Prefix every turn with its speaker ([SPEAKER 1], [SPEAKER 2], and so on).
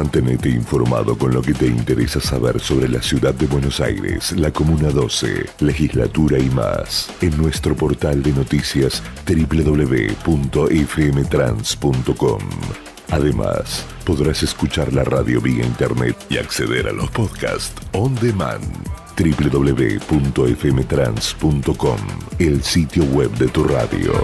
[SPEAKER 1] Mantenete informado con lo que te interesa saber sobre la ciudad de Buenos Aires, la Comuna 12, legislatura y más en nuestro portal de noticias www.fmtrans.com. Además, podrás escuchar la radio vía internet y acceder a los podcasts on demand www.fmtrans.com, el sitio web de tu radio.